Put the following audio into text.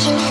making